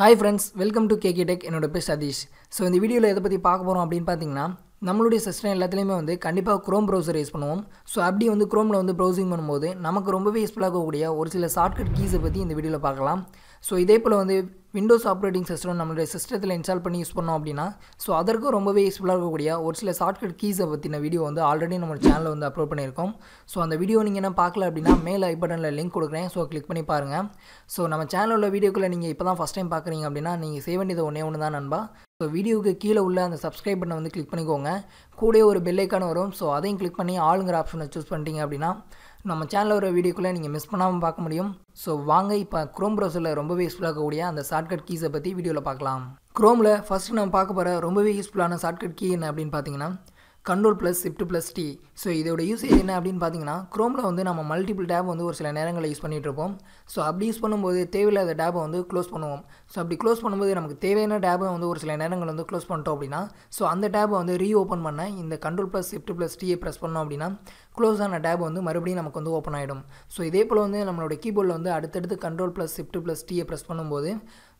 Hi friends welcome to KK tech என்னோட பேர் Satish. So இந்த வீடியோவில் எதை பற்றி பார்க்க போகிறோம் அப்படின்னு பார்த்தீங்கன்னா நம்மளுடைய சிஸ்டம் எல்லாத்துலேயுமே வந்து கண்டிப்பாக க்ரோம் ப்ரௌசர் யூஸ் பண்ணுவோம். ஸோ அப்படி வந்து க்ரோமில் வந்து ப்ரௌசிங் பண்ணும்போது நமக்கு ரொம்பவே யூஸ்ஃபுல்லாக இருக்கக்கூடிய ஒரு சில ஷார்ட்கட் கீஸை பற்றி இந்த வீடியோவில் பார்க்கலாம். ஸோ இதே போல் வந்து விண்டோஸ் ஆப்ரேட்டிங் சிஸ்டம் நம்மளுடைய சிஸ்டத்தில் இன்ஸ்டால் பண்ணி யூஸ் பண்ணோம் அப்படின்னா ஸோ அதற்கும் ரொம்பவே யூஸ்ஃபுல்லாக இருக்கக்கூடிய ஒரு சில ஷார்ட்கட் கீஸை பற்றின வீடியோ வந்து ஆல்ரெடி நம்ம சேனலில் வந்து அப்லோட் பண்ணியிருக்கோம். ஸோ அந்த வீடியோ நீங்கள் என்ன பார்க்கல அப்படின்னா மேலே ஐ பட்டனில் லிங்க் கொடுக்குறேன். ஸோ கிளிக் பண்ணி பாருங்கள் ஸோ நம்ம சேனலில் உள்ள வீடியோக்குள்ளே நீங்கள் இப்போ தான் ஃபஸ்ட் டைம் பார்க்குறீங்க அப்படின்னா நீங்கள் செய்ய வேண்டியது ஒன்றே ஒன்று தான் நண்பா. ஸோ வீடியோவுக்கு கீழே உள்ள அந்த சப்ஸ்கிரைப் பட்டனை வந்து கிளிக் பண்ணிக்கோங்க. கூட ஒரு பெல்லைக்கான வரும். ஸோ அதையும் கிளிக் பண்ணி ஆளுங்கிற ஆப்ஷனை சூஸ் பண்ணிட்டீங்க அப்படின்னா நம்ம சேனலில் வர வீடியோக்குள்ளே நீங்கள் மிஸ் பண்ணாமல் பார்க்க முடியும். ஸோ வாங்க இப்போ க்ரோம் ப்ரௌசரில் ரொம்பவே யூஸ்ஃபுல்லாக இருக்கக்கூடிய அந்த ஷார்ட்கட் கீஸை பற்றி வீடியோவில் பார்க்கலாம். க்ரோமில் ஃபஸ்ட்டு நம்ம பார்க்க போகிற ரொம்பவே யூஸ்ஃபுல்லான ஷார்ட்கட் கீ என்ன அப்படின்னு பார்த்தீங்கன்னா control plus shift plus T so இதோட யூசேஜ் என்ன அப்படின்னு பார்த்தீங்கன்னா க்ரோமில் வந்து நம்ம மல்டிபிள் டேப் வந்து ஒரு சில நேரங்களில் யூஸ் பண்ணிகிட்ருப்போம் ஸோ அப்படி யூஸ் பண்ணும்போது தேவையில்லாத டேப்பை வந்து க்ளோஸ் பண்ணுவோம். ஸோ அப்படி க்ளோஸ் பண்ணும்போது நமக்கு தேவையான டேப்பை வந்து ஒரு சில நேரங்கள் வந்து க்ளோஸ் பண்ணிட்டோம் அப்படின்னா ஸோ அந்த டேப்பை வந்து ரீ ஓப்பன் பண்ண இந்த கண்ட்ரோல் ப்ளஸ் ஷிஃப்ட் ப்ளஸ் டியை ப்ரெஸ் பண்ணோம் அப்படின்னா க்ளோஸ் ஆன டேப் வந்து மறுபடியும் நமக்கு வந்து ஓப்பன் ஆகிடும் ஸோ இதே போல் வந்து நம்மளோட கீபோர்டில் வந்து அடுத்தடுத்து கண்ட்ரோல் ப்ளஸ் ஷிஃப்ட் ப்ளஸ் டியை ப்ரெஸ் பண்ணும்போது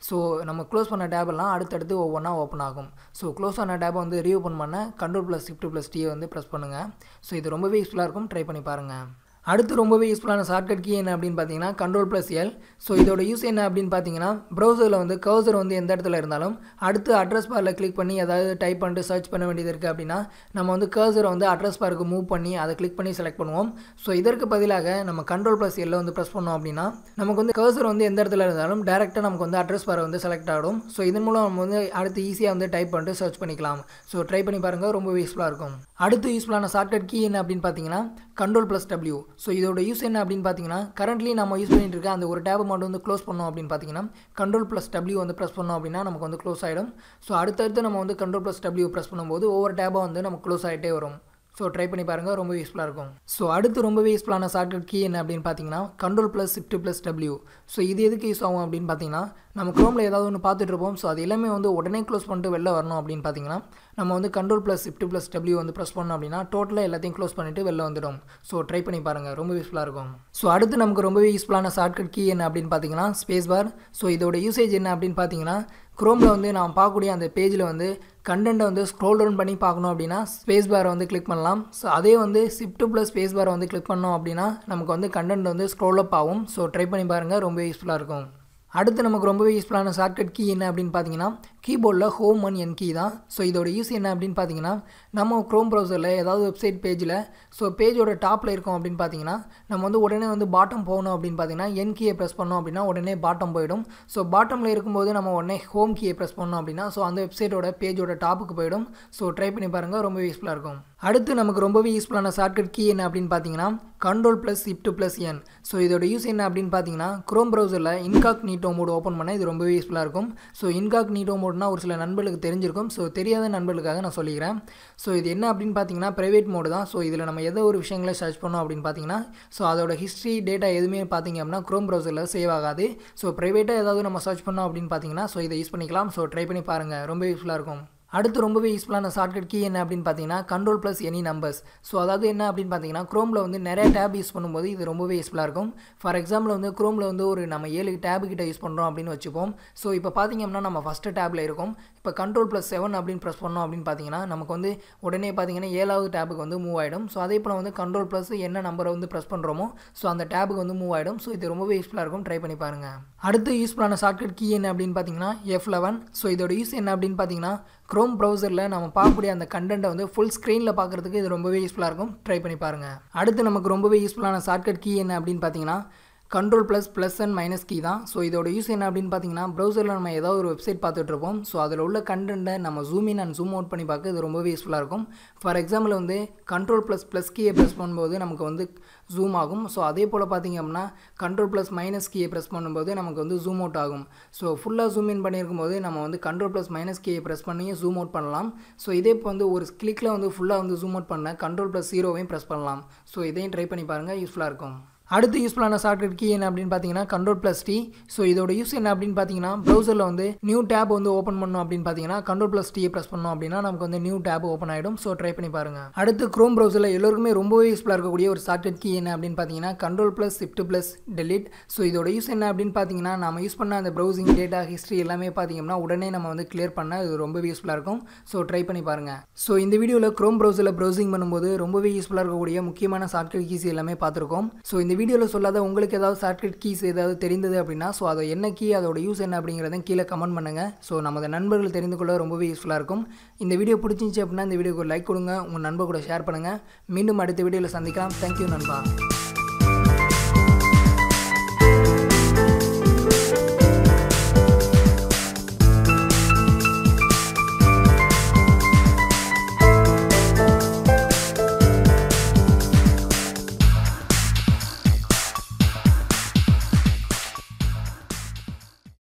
ஸோ நம்ம க்ளோஸ் பண்ண டேபெல்லாம் அடுத்தடுத்து ஒவ்வொன்றா ஓப்பன் ஆகும். ஸோ க்ளோஸ் ஆன டேபை வந்து ரீஓப்பன் பண்ண கண்ட்ரோல் ப்ளஸ் ஷிஃப்ட் ப்ளஸ் டியை வந்து ப்ரெஸ் பண்ணுங்கள் ஸோ இது ரொம்பவே யூஸ்ஃபுல்லாக இருக்கும். ட்ரை பண்ணி பாருங்கள் அடுத்து ரொம்பவே யூஸ்ஃபுல்லான ஷார்ட்கட் கீ என்ன அப்படின்னு பார்த்தீங்கன்னா கண்ட்ரோல் ப்ளஸ் எல் ஸோ இதோட யூஸ் என்ன அப்படின்னு பார்த்தீங்கன்னா ப்ரௌசரில் வந்து கர்சர் வந்து எந்த இடத்துல இருந்தாலும் அடுத்து அட்ரஸ் பாரில் கிளிக் பண்ணி ஏதாவது டைப் பண்ணிட்டு சர்ச் பண்ண வேண்டியது இருக்குது அப்படின்னா நம்ம வந்து கர்சரை வந்து அட்ரஸ் பாருக்கு மூவ் பண்ணி அதை கிளிக் பண்ணி செலக்ட் பண்ணுவோம். ஸோ இதற்கு பதிலாக நம்ம கண்ட்ரோல் ப்ளஸ் எல்ல வந்து ப்ரெஸ் பண்ணோம் அப்படின்னா நமக்கு வந்து கர்சர் வந்து எந்த இடத்துல இருந்தாலும் டேரெக்டாக நமக்கு வந்து அட்ரஸ் பார் வந்து செலக்ட் ஆகிடும். ஸோ இதன் மூலம் நம்ம வந்து அடுத்து ஈஸியாக வந்து டைப் பண்ணிட்டு சர்ச் பண்ணிக்கலாம். ஸோ ட்ரை பண்ணி பாருங்கள் ரொம்ப யூஸ்ஃபுல்லாக இருக்கும். அடுத்து யூஸ்ஃபுல்லான ஷார்ட்கட் கீ என்ன அப்படின்னு பார்த்தீங்கன்னா கண்ட்ரோல் ப்ளஸ் டபிள்யூ ஸோ இதோட யூஸ் என்ன அப்படின்னு பார்த்தீங்கன்னா கரண்ட்லி நம்ம யூஸ் பண்ணிட்டு இருக்க அந்த ஒரு டேப் மட்டும் வந்து க்ளோஸ் பண்ணோம் அப்படின்னு பார்த்தீங்கன்னா கண்ட்ரோல் ப்ளஸ் டபிள்யூ வந்து ப்ரெஸ் பண்ணோம் அப்படின்னா நமக்கு வந்து க்ளோஸ் ஆகிடும் ஸோ அடுத்தடுத்து நம்ம வந்து கண்ட்ரோல் ப்ளஸ் டபிள்யூ ப்ரெஸ் பண்ணும்போது ஒவ்வொரு டேபாக வந்து நம்ம க்ளோஸ் ஆகிட்டே வரும். ஸோ ட்ரை பண்ணி பாருங்கள் ரொம்ப யூஸ்ஃபுல்லாக இருக்கும். ஸோ அடுத்து ரொம்பவே யூஸ்ஃபுல்லான ஷார்ட்கட் கீ என்ன அப்படின்னு பார்த்தீங்கன்னா control plus shift plus W so இது எதுக்கு யூஸ் ஆகும் அப்படின்னு பார்த்தீங்கன்னா நம்ம க்ரோமில் ஏதாவது ஒன்று பார்த்துட்டு இருப்போம். ஸோ அது எல்லாமே வந்து உடனே க்ளோஸ் பண்ணிட்டு வெளில வரணும் அப்படின்னு பார்த்தீங்கன்னா நம்ம வந்து control plus shift plus W வந்து ப்ரெஸ் பண்ணோம் அப்படின்னா டோட்டலாக எல்லாத்தையும் க்ளோஸ் பண்ணிவிட்டு வெளில வந்துடும். ஸோ ட்ரை பண்ணி பாருங்கள் ரொம்ப யூஸ்ஃபுல்லாக இருக்கும். ஸோ அடுத்து நமக்கு ரொம்பவே யூஸ்ஃபுல்லான ஷார்ட்கட் கீ என்ன அப்படின்னு பார்த்தீங்கன்னா ஸ்பேஸ் பார் ஸோ இதோட யூசேஜ் என்ன அப்படின்னு பார்த்தீங்கன்னா க்ரோமில் வந்து நாம் பார்க்கக்கூடிய அந்த பேஜில் வந்து கண்டென்ட்டை வந்து ஸ்க்ரோல் டவுன் பண்ணி பார்க்கணும் அப்படின்னா ஸ்பேஸ் பாரை வந்து கிளிக் பண்ணலாம். ஸோ அதே வந்து ஷிஃப்ட் ப்ளஸ் ஸ்பேஸ் பாரை வந்து கிளிக் பண்ணோம் அப்படின்னா நமக்கு வந்து கண்டென்ட் வந்து ஸ்க்ரோல் அப் ஆகும். ஸோ ட்ரை பண்ணி பாருங்கள் ரொம்ப யூஸ்ஃபுல்லாக இருக்கும். அடுத்து நமக்கு ரொம்பவே யூஸ்ஃபுல்லான ஷார்ட்கட் கீ என்ன அப்படின்னு பார்த்தீங்கன்னா கீபோர்டில் ஹோம் அண்ட் என் கீ தான். ஸோ இதோட யூஸ் என்ன அப்படின்னு பார்த்தீங்கன்னா நம்ம க்ரோம் ப்ரௌசரில் ஏதாவது வெப்சைட் பேஜில் ஸோ பேஜோட டாப்பில் இருக்கோம் அப்படின்னு பார்த்தீங்கன்னா நம்ம வந்து உடனே வந்து பாட்டம் போகணும் அப்படின்னு பார்த்தீங்கன்னா என் கீயை ப்ரெஸ் பண்ணோம் அப்படின்னா உடனே பாட்டம் போயிடும். ஸோ பாட்டமில் இருக்கும்போது நம்ம உடனே ஹோம் கீயை ப்ரெஸ் பண்ணோம் அப்படின்னா ஸோ அந்த வெப்சைட்டோட பேஜோட டாப்புக்கு போயிடும். ஸோ ட்ரை பண்ணி பாருங்கள் ரொம்ப யூஸ்ஃபுல்லாக இருக்கும். அடுத்து நமக்கு ரொம்பவே யூஸ்ஃபுல்லான ஷார்ட்கட் கீ என்ன அப்படின்னு பார்த்தீங்கன்னா control plus shift plus N so இதோட யூஸ் என்ன அப்படின்னு பார்த்தீங்கன்னா க்ரோம் ப்ரௌசரில் இன்காக் நீட்டோ மோடு ஓப்பன் பண்ண இது ரொம்பவே யூஸ்ஃபுல்லாக இருக்கும். ஸோ இன்காக் நீட்டோ மோட்னா ஒரு சில நண்பர்களுக்கு தெரிஞ்சிருக்கும். ஸோ தெரியாத நண்பர்களுக்காக நான் சொல்லிக்கிறேன். ஸோ இது என்ன அப்படின்னு பார்த்தீங்கன்னா ப்ரைவேட் மோடு தான். ஸோ இதில் நம்ம எதோ ஒரு விஷயங்களை சர்ச் பண்ணோம் அப்படின்னு பார்த்தீங்கன்னா ஸோ அதோட ஹிஸ்ட்ரி டேட்டா எதுவுமே பார்த்தீங்க அப்படின்னா க்ரோம் ப்ரௌசரில் சேவ் ஆகாது. ஸோ ப்ரைவேட்டாக ஏதாவது நம்ம சர்ச் பண்ணோம் அப்படின்னு பார்த்தீங்கன்னா ஸோ இதை யூஸ் பண்ணிக்கலாம். ஸோ ட்ரை பண்ணி பாருங்கள் ரொம்ப யூஸ்ஃபுல்லாக இருக்கும். அடுத்து ரொம்பவே யூஸ்ஃபுல்லான ஷார்ட்கட் கீ என்ன அப்படின்னு பார்த்தீங்கன்னா control plus any numbers so அதாவது என்ன அப்படின்னு பார்த்தீங்கன்னா க்ரோமில் வந்து நிறைய டேப் யூஸ் பண்ணும்போது இது ரொம்பவே யூஸ்ஃபுல்லாக இருக்கும். ஃபார் எக்ஸாம்பிள் வந்து க்ரோமில் வந்து ஒரு நம்ம ஏழு டேபு கிட்ட யூஸ் பண்ணுறோம் அப்படின்னு வச்சுப்போம். ஸோ இப்போ பார்த்தீங்க அப்படின்னா நம்ம ஃபஸ்ட்டு டேப்பில் இருக்கும். இப்போ கண்ட்ரோல் ப்ளஸ் செவன் அப்படின்னு ப்ரெஸ் பண்ணோம் அப்படின்னு பார்த்தீங்கன்னா நமக்கு வந்து உடனே பார்த்தீங்கன்னா ஏழாவது டேபுக்கு வந்து மூவ் ஆகிடும் ஸோ அதே போல் வந்து கண்ட்ரோல் ப்ளஸ் என்ன நம்பரை வந்து ப்ரெஸ் பண்ணுறோமோ ஸோ அந்த டேபுக்கு வந்து மூவ் ஆகிடும் ஸோ இது ரொம்பவே யூஸ்ஃபுல்லாக இருக்கும். ட்ரை பண்ணி பாருங்கள் அடுத்து யூஸ்ஃபுல்லான ஷார்ட்கட் கீ என்ன அப்படின்னு பார்த்தீங்கன்னா எஃப் லெவன் ஸோ இதோட யூஸ் என்ன அப்படின்னு பார்த்தீங்கன்னா க்ரோம் ப்ரௌசரில் நம்ம பார்க்கக்கூடிய அந்த கண்டென்ட்டை வந்து ஃபுல் ஸ்க்ரீனில் பார்க்குறதுக்கு இது ரொம்பவே யூஸ்ஃபுல்லாக இருக்கும். ட்ரை பண்ணி பாருங்கள் அடுத்து நமக்கு ரொம்பவே யூஸ்ஃபுல்லான ஷார்ட்கட் கீ என்ன அப்படின்னு பார்த்தீங்கன்னா control plus plus and minus key தான். ஸோ இதோட யூஸ் என்ன அப்படின்னு பார்த்தீங்கன்னா ப்ரௌசரில் நம்ம ஏதாவது ஒரு வெப்சைட் பார்த்துட்டு இருப்போம். ஸோ அதில் உள்ள கண்டென்ட்டை நம்ம zoom in and zoom out பண்ணி பார்க்க இது ரொம்பவே யூஸ்ஃபுல்லாக இருக்கும். ஃபார் எக்ஸாம்பிள் வந்து கண்ட்ரோல் ப்ளஸ் ப்ளஸ் கீயை ப்ரெஸ் பண்ணும்போது நமக்கு வந்து ஜூம் ஆகும். ஸோ அதே போல் பார்த்திங்க அப்படின்னா கண்ட்ரோல் ப்ளஸ் மைனஸ் கீயை ப்ரெஸ் பண்ணும்போது நமக்கு வந்து ஜூம் அவுட் ஆகும். ஸோ ஃபுல்லாக ஜூம் இன் பண்ணியிருக்கும் போது நம்ம வந்து கண்ட்ரோல் ப்ளஸ் மைனஸ் கீயை ப்ரெஸ் பண்ணி ஜூம் அவுட் பண்ணலாம். ஸோ இதே இப்போ வந்து ஒரு கிளிக்கில் வந்து ஃபுல்லாக வந்து ஜூம் அவுட் பண்ண கண்ட்ரோல் ப்ளஸ் ஜீரோவையும் ப்ரெஸ் பண்ணலாம். ஸோ இதையும் ட்ரை பண்ணி பாருங்கள் யூஸ்ஃபுல்லாக இருக்கும். அடுத்து யூஸ்ஃபுல்லான ஷார்ட்கட் கீ என்ன அப்படின்னு பார்த்தீங்கன்னா கண்ட்ரோல் ப்ளஸ் டி ஸோ இதோட யூஸ் என்ன அப்படின்னு பார்த்தீங்கன்னா ப்ரௌசரில் வந்து நியூ டேப் வந்து ஓப்பன் பண்ணோம் அப்படின்னு பார்த்தீங்கன்னா கண்ட்ரோல் ப்ளஸ் டியை ப்ரெஸ் பண்ணோம் அப்படின்னா நமக்கு வந்து நியூ டேப் ஓப்பன் ஆகிடும் ஸோ ட்ரை பண்ணி பாருங்க. அடுத்து க்ரோம் ப்ரௌசரில் எல்லோருக்குமே ரொம்பவே யூஸ்ஃபுல்லாக இருக்கக்கூடிய ஒரு ஷார்ட்கட் கீ என்ன அப்படின்னு பார்த்தீங்கன்னா control plus shift plus delete so இதோட யூஸ் என்ன அப்படின்னு பார்த்தீங்கன்னா நம்ம யூஸ் பண்ண அந்த ப்ரௌசிங் டேட்டா ஹிஸ்ட்ரி எல்லாமே பார்த்தீங்கன்னா உடனே நம்ம வந்து கிளியர் பண்ண இது ரொம்பவே யூஸ்ஃபுல்லாக இருக்கும். ஸோ ட்ரை பண்ணி பாருங்க. ஸோ இந்த வீடியோவில் க்ரோம் ப்ரௌசரில் ப்ரௌசிங் பண்ணும்போது ரொம்பவே யூஸ்ஃபுல்லாக இருக்கக்கூடிய முக்கியமான ஷார்ட்கட் கீஸ் எல்லாமே பார்த்துருக்கோம். ஸோ இந்த வீடியோவில் சொல்லாத உங்களுக்கு ஏதாவது ஷார்ட்கட் கீஸ் ஏதாவது தெரிந்தது அப்படின்னா ஸோ அதை என்ன கீ அதோட யூஸ் என்ன அப்படிங்கிறத கீழே கமெண்ட் பண்ணுங்கள் ஸோ நமது நண்பர்கள் தெரிந்து கொள்ள ரொம்பவே யூஸ்ஃபுல்லாக இருக்கும். இந்த வீடியோ பிடிச்சிருந்துச்சி அப்படின்னா இந்த வீடியோக்கு ஒரு லைக் கொடுங்க. உங்கள் நண்பர் கூட ஷேர் பண்ணுங்கள் மீண்டும் அடுத்த வீடியோவில் சந்திக்கலாம். தேங்க்யூ நண்பா.